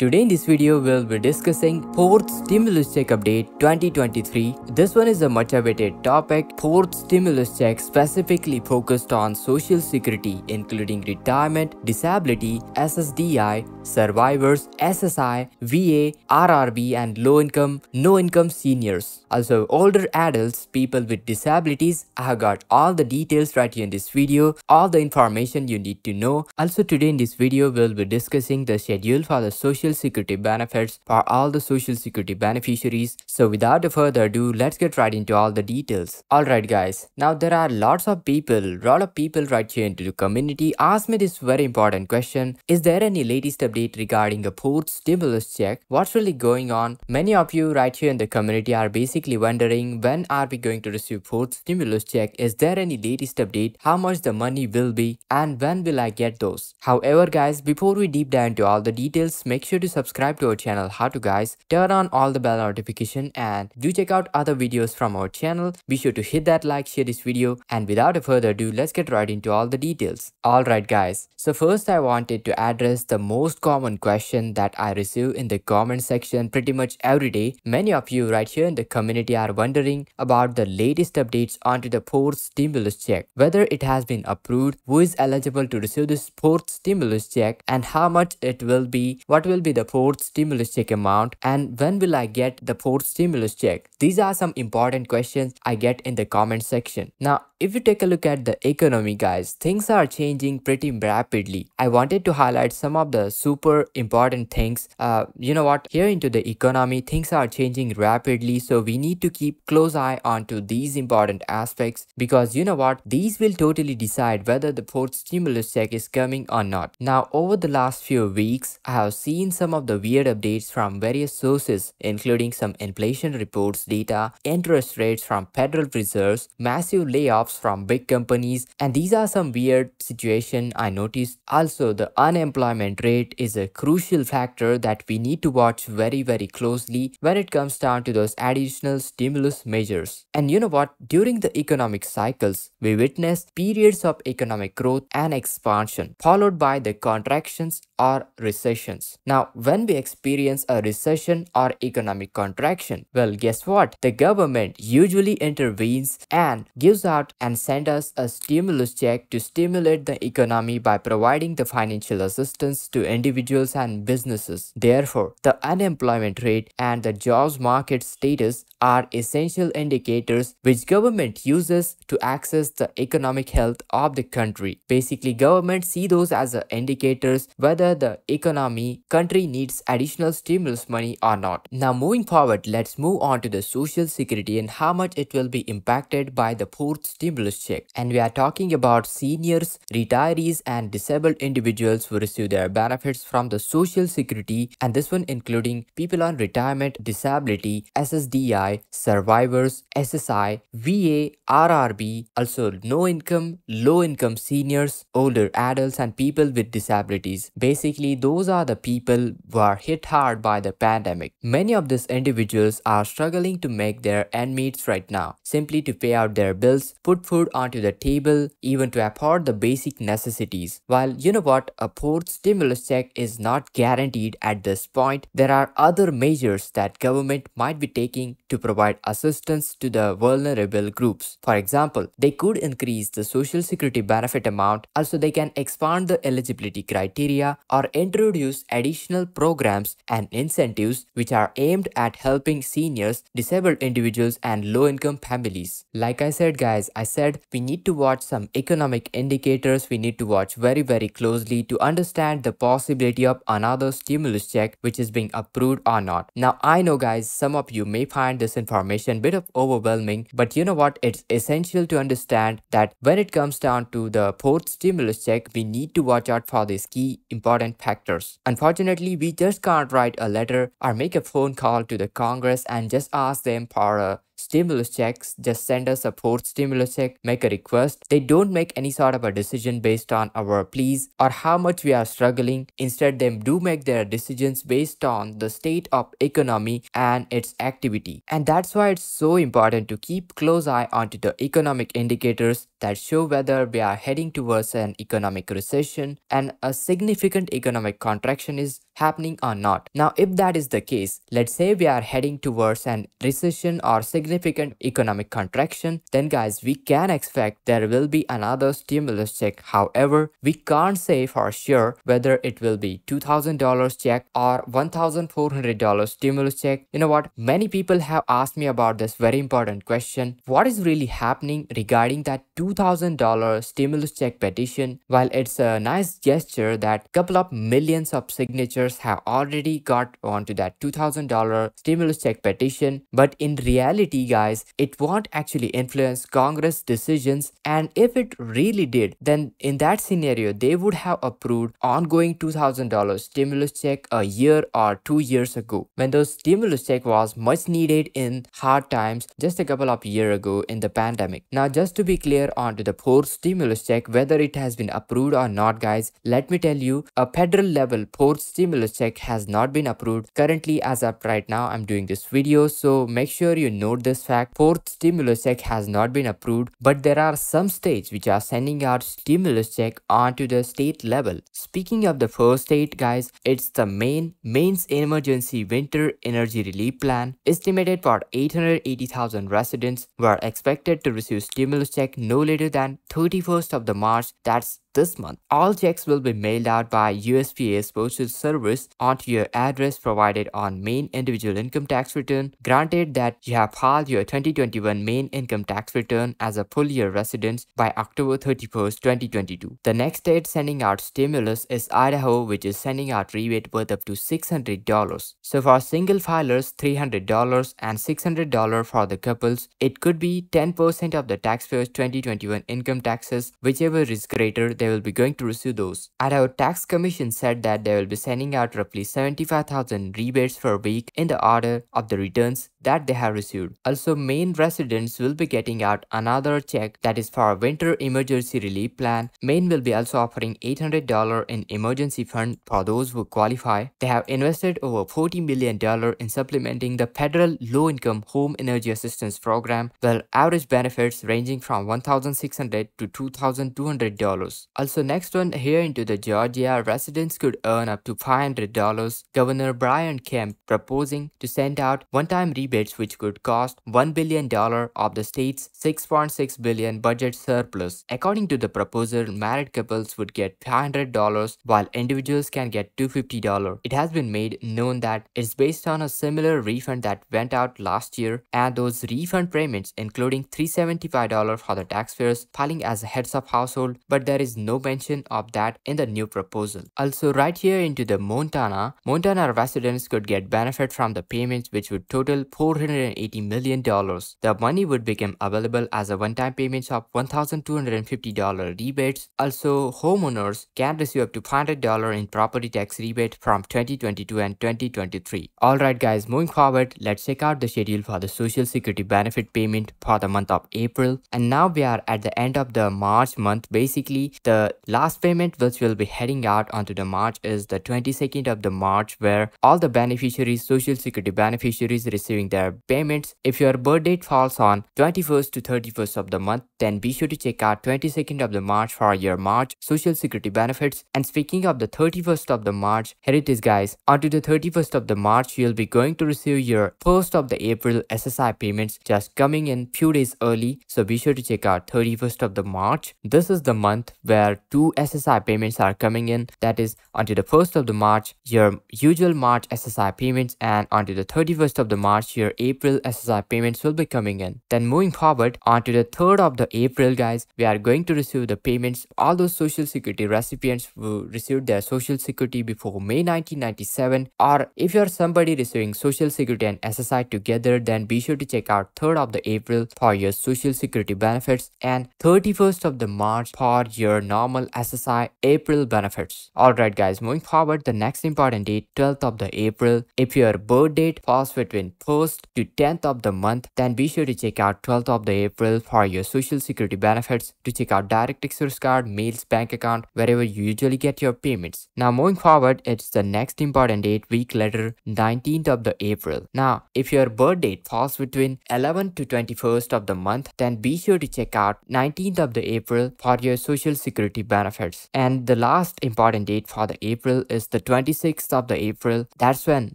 Today in this video we'll be discussing 4th stimulus check update 2023. This one is a much awaited topic. 4th stimulus check specifically focused on social security including retirement, disability, SSDI, survivors, SSI, VA, RRB and low income, no income seniors. Also older adults, people with disabilities. I have got all the details right here in this video, all the information you need to know. Also today in this video we'll be discussing the schedule for the social social security benefits for all the social security beneficiaries. So without further ado, let's get right into all the details. Alright guys, now there are lots of people, lot of people right here into the community ask me this very important question. Is there any latest update regarding a fourth stimulus check? What's really going on? Many of you right here in the community are basically wondering when are we going to receive fourth stimulus check? Is there any latest update? How much the money will be? And when will I get those? However guys, before we deep dive into all the details, make sure to subscribe to our channel. How to guys? Turn on all the bell notification and do check out other videos from our channel. Be sure to hit that like share this video. And without a further ado let's get right into all the details. Alright guys. So first i wanted to address the most common question that i receive in the comment section pretty much every day. Many of you right here in the community are wondering about the latest updates onto the fourth stimulus check whether it has been approved who is eligible to receive this fourth stimulus check and how much it will be what will be be the fourth stimulus check amount and when will I get the fourth stimulus check? These are some important questions I get in the comment section. Now, if you take a look at the economy guys, things are changing pretty rapidly. I wanted to highlight some of the super important things. Uh, you know what, here into the economy, things are changing rapidly. So we need to keep close eye onto these important aspects because you know what, these will totally decide whether the fourth stimulus check is coming or not. Now, over the last few weeks, I have seen some of the weird updates from various sources, including some inflation reports data, interest rates from Federal Reserves, massive layoffs from big companies and these are some weird situation I noticed. Also the unemployment rate is a crucial factor that we need to watch very very closely when it comes down to those additional stimulus measures. And you know what? During the economic cycles, we witness periods of economic growth and expansion followed by the contractions or recessions. Now, when we experience a recession or economic contraction, well, guess what? The government usually intervenes and gives out and send us a stimulus check to stimulate the economy by providing the financial assistance to individuals and businesses. Therefore, the unemployment rate and the jobs market status are essential indicators which government uses to access the economic health of the country. Basically, government see those as indicators whether the economy country needs additional stimulus money or not. Now moving forward, let's move on to the social security and how much it will be impacted by the fourth stimulus stimulus check. And we are talking about seniors, retirees and disabled individuals who receive their benefits from the social security and this one including people on retirement, disability, SSDI, survivors, SSI, VA, RRB, also no income, low income seniors, older adults and people with disabilities. Basically, those are the people who are hit hard by the pandemic. Many of these individuals are struggling to make their end meets right now, simply to pay out their bills, put food onto the table, even to afford the basic necessities. While you know what, a fourth stimulus check is not guaranteed at this point, there are other measures that government might be taking to provide assistance to the vulnerable groups. For example, they could increase the social security benefit amount, also they can expand the eligibility criteria or introduce additional programs and incentives which are aimed at helping seniors, disabled individuals and low-income families. Like I said guys, I said, we need to watch some economic indicators. We need to watch very, very closely to understand the possibility of another stimulus check which is being approved or not. Now, I know guys, some of you may find this information bit of overwhelming, but you know what? It's essential to understand that when it comes down to the fourth stimulus check, we need to watch out for these key important factors. Unfortunately, we just can't write a letter or make a phone call to the Congress and just ask them for a stimulus checks. Just send us a fourth stimulus check make a request. They don't make any sort of a decision based on our pleas or how much we are struggling. Instead they do make their decisions based on the state of economy and its activity. And that's why it's so important to keep close eye onto the economic indicators that show whether we are heading towards an economic recession and a significant economic contraction is happening or not. Now, if that is the case, let's say we are heading towards an recession or significant economic contraction, then guys, we can expect there will be another stimulus check. However, we can't say for sure whether it will be $2,000 check or $1,400 stimulus check. You know what? Many people have asked me about this very important question. What is really happening regarding that $2,000 stimulus check petition? While it's a nice gesture that couple of millions of signatures have already got onto that $2,000 stimulus check petition, but in reality, guys, it won't actually influence Congress decisions. And if it really did, then in that scenario, they would have approved ongoing $2,000 stimulus check a year or two years ago when those stimulus check was much needed in hard times just a couple of years ago in the pandemic. Now, just to be clear onto the fourth stimulus check, whether it has been approved or not, guys, let me tell you, a federal level fourth stimulus check has not been approved currently as of right now. I'm doing this video, so make sure you note this fact. Fourth stimulus check has not been approved, but there are some states which are sending out stimulus check onto the state level. Speaking of the first state, guys, it's the Maine Maine's emergency winter energy relief plan estimated for 880,000 residents were expected to receive stimulus check no later than 31st of the March. That's this month. All checks will be mailed out by USPS Postal Service onto your address provided on Maine individual income tax return, granted that you have filed your 2021 Maine income tax return as a full year resident by October 31st, 2022. The next state sending out stimulus is Idaho, which is sending out rebate worth up to $600. So for single filers, $300 and $600 for the couples, it could be 10% of the taxpayer's 2021 income taxes, whichever is greater they will be going to receive those. Our Tax Commission said that they will be sending out roughly 75,000 rebates per week in the order of the returns that they have received. Also, Maine residents will be getting out another check that is for a winter emergency relief plan. Maine will be also offering $800 in emergency fund for those who qualify. They have invested over $40 million in supplementing the federal low-income home energy assistance program, with average benefits ranging from 1,600 to $2,200. Also, next one here into the Georgia, residents could earn up to $500. Governor Brian Kemp proposing to send out one-time rebates which could cost $1 billion of the state's $6.6 billion budget surplus. According to the proposal, married couples would get $500 while individuals can get $250. It has been made known that it's based on a similar refund that went out last year and those refund payments including $375 for the taxpayers filing as heads of household but there is no mention of that in the new proposal. Also right here into the Montana, Montana residents could get benefit from the payments which would total $480 million. The money would become available as a one-time payments of $1,250 rebates. Also, homeowners can receive up to $500 in property tax rebate from 2022 and 2023. Alright guys, moving forward, let's check out the schedule for the Social Security benefit payment for the month of April. And now we are at the end of the March month. Basically, the last payment which will be heading out onto the March is the 22nd of the March where all the beneficiaries, Social Security beneficiaries receiving their payments. If your birth date falls on 21st to 31st of the month, then be sure to check out 22nd of the March for your March Social Security benefits. And speaking of the 31st of the March, here it is guys. Onto the 31st of the March, you'll be going to receive your 1st of the April SSI payments just coming in few days early. So be sure to check out 31st of the March. This is the month where two SSI payments are coming in. That is onto the 1st of the March, your usual March SSI payments and onto the 31st of the March, your April SSI payments will be coming in. Then moving forward onto the 3rd of the April guys, we are going to receive the payments. All those social security recipients who received their social security before May 1997 or if you're somebody receiving social security and SSI together then be sure to check out 3rd of the April for your social security benefits and 31st of the March for your normal SSI April benefits. Alright guys, moving forward the next important date 12th of the April. If your birth date falls between 1st to 10th of the month then be sure to check out 12th of the April for your social security benefits to check out direct express card, mails, bank account wherever you usually get your payments. Now moving forward it's the next important date week later 19th of the April. Now if your birth date falls between 11th to 21st of the month then be sure to check out 19th of the April for your social security security benefits. And the last important date for the April is the 26th of the April. That's when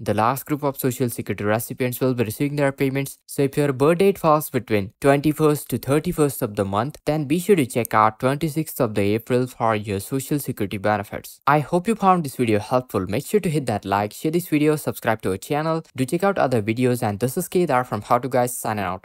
the last group of social security recipients will be receiving their payments. So if your birth date falls between 21st to 31st of the month, then be sure to check out 26th of the April for your social security benefits. I hope you found this video helpful. Make sure to hit that like, share this video, subscribe to our channel, do check out other videos and this is Kedar from How to Guys signing out.